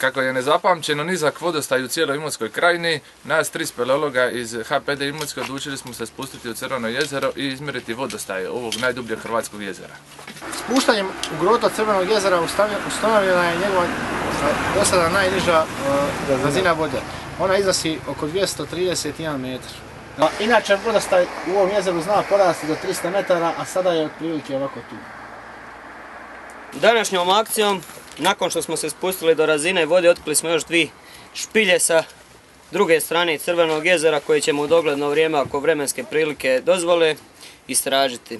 Kako je nezapamćeno nizak vodostaj u cijeloj Imotskoj krajini, nas tri speleologa iz HPD Imotske odlučili smo se spustiti u Crveno jezero i izmjeriti vodostaj ovog najdubljeg hrvatskog jezera. Spuštanjem u groto Crvenog jezera ustanovljena je njegova do sada najniža uh, razina vode. Ona iznosi oko 231 metar. Inače, vodostaj u ovom jezeru zna porasti do 300 metara, a sada je otprilike ovako tu. Današnjom akcijom, nakon što smo se spustili do razine vode, otkrili smo još dvi špilje sa druge strane Crvenog jezera koje ćemo u dogledno vrijeme, ako vremenske prilike dozvole, istražiti.